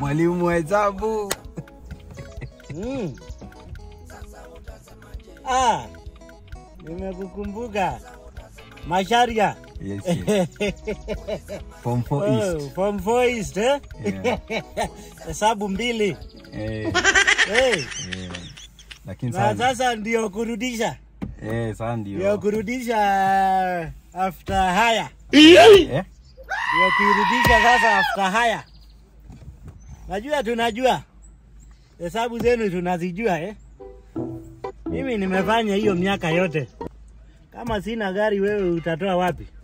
Mwalimu wa hesabu. Mm. Ah, nimekukumbuka Masharia. Yes, yes. Form 4 Oh, East. form 4 East, eh? Yeah. Hesabu mbili. Eh, Hey. Yeah. Lakini Na sasa sasa ndio kurudisha. eh, sasa Ndio ndio. kurudisha after haya. Eh? Ndio kurudisha sasa after haya. Najua tunajua. Hesabu zenu tunazijua eh? Mimi nimefanya hiyo miaka yote. Kama sina gari wewe utatoa wapi?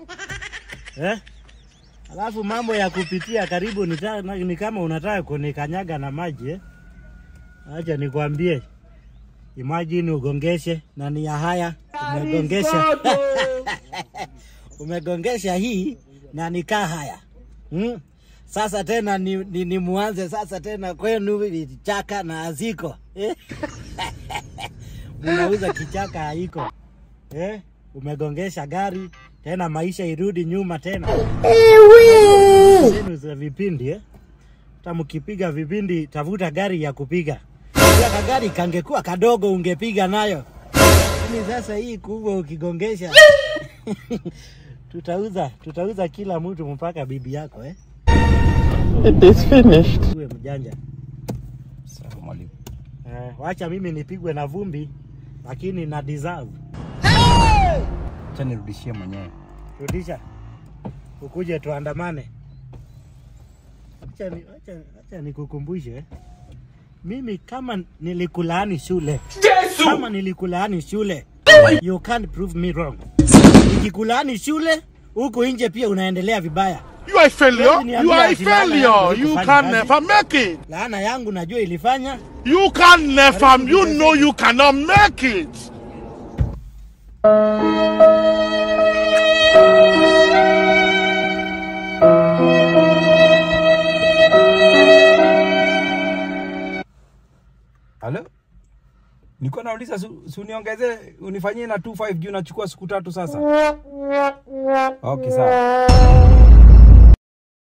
Eh? Alafu mambo ya kupitia karibu ni, ta, ni kama unataka kunikanyaga na maji eh? Acha nikwambie. Imagine ugongeshe na ni ya haya umegongesha. umegongesha hii na nikaa haya. Hmm? Sasa tena ni, ni, ni muanze sasa tena kwenu vichaka na aziko eh? Mnauza kichaka haiko eh? Umegongesha gari tena, maisha irudi nyuma tena zenu za vipindi eh? Hata mkipiga vipindi, tafuta gari ya kupiga. Pia kagari kangekuwa kadogo, ungepiga nayo, lakini sasa hii kubwa ukigongesha tutauza tutauza kila mtu mpaka bibi yako eh? It is finished. Uwe mjanja Sawa mwalimu. eh, wacha mimi nipigwe na vumbi, lakini na deserve. Acha nirudishie mwenyewe. Rudisha ukuje tuandamane. Acha ni- acha- acha nikukumbushe mimi kama nilikulaani shule kama nilikulaani shule you can't prove me wrong. Nikikulaani shule huku nje pia unaendelea vibaya. You are a failure. You are a failure. You can never make it. Laana yangu najua ilifanya You can never. You know you cannot make it. Halo? Niko nauliza su, su niongeze unifanyie na 25 juu nachukua siku tatu sasa. Okay, sawa.